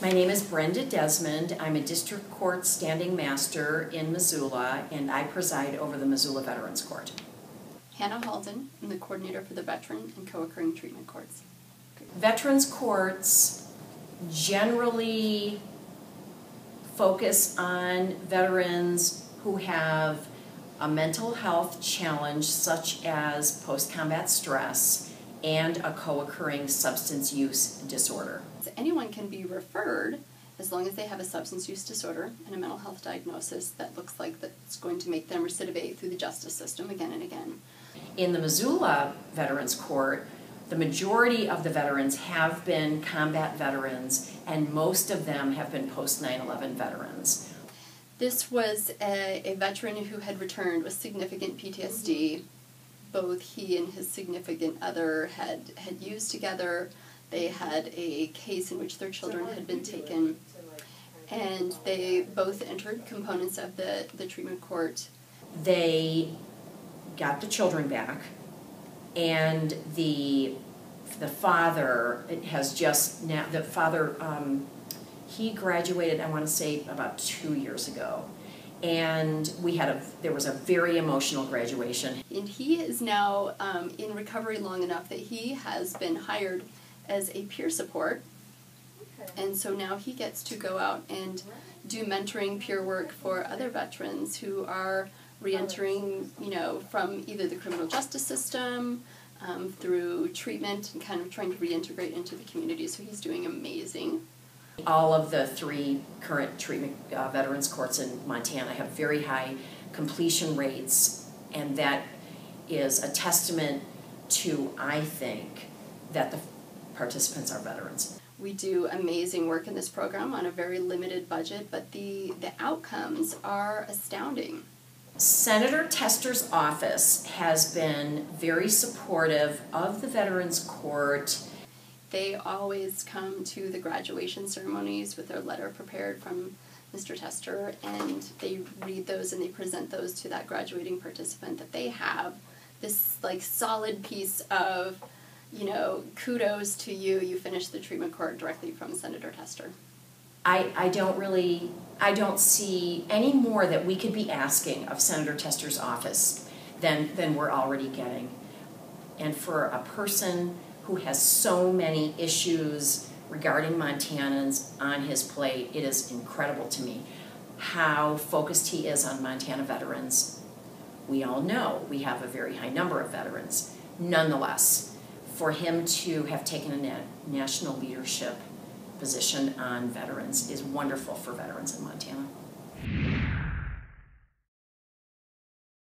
My name is Brenda Desmond. I'm a district court standing master in Missoula, and I preside over the Missoula Veterans Court. Hannah Halden, I'm the coordinator for the veteran and co-occurring treatment courts. Veterans courts generally focus on veterans who have a mental health challenge such as post-combat stress and a co-occurring substance use disorder. So anyone can be referred as long as they have a substance use disorder and a mental health diagnosis that looks like that's going to make them recidivate through the justice system again and again. In the Missoula Veterans Court, the majority of the veterans have been combat veterans, and most of them have been post 9 11 veterans. This was a, a, veteran who had returned with significant PTSD. Both he and his significant other had, had used together. They had a case in which their children had been taken, and they both entered components of the, the treatment court. They got the children back, and the the father has just now the father um, he graduated i want to say about two years ago and we had a there was a very emotional graduation and he is now um, in recovery long enough that he has been hired as a peer support okay. and so now he gets to go out and do mentoring peer work for other veterans who are reentering, you know, from either the criminal justice system um, through treatment and kind of trying to reintegrate into the community. So he's doing amazing. All of the three current treatment uh, veterans courts in Montana have very high completion rates, and that is a testament to, I think, that the participants are veterans. We do amazing work in this program on a very limited budget, but the, the outcomes are astounding. Senator Tester's office has been very supportive of the Veterans Court. They always come to the graduation ceremonies with their letter prepared from Mr. Tester, and they read those and they present those to that graduating participant that they have this like solid piece of, you know, kudos to you. You finished the treatment court directly from Senator Tester. I, I don't really, I don't see any more that we could be asking of Senator Tester's office than, than we're already getting. And for a person who has so many issues regarding Montanans on his plate, it is incredible to me how focused he is on Montana veterans. We all know we have a very high number of veterans. Nonetheless, for him to have taken a na national leadership position on veterans is wonderful for veterans in Montana.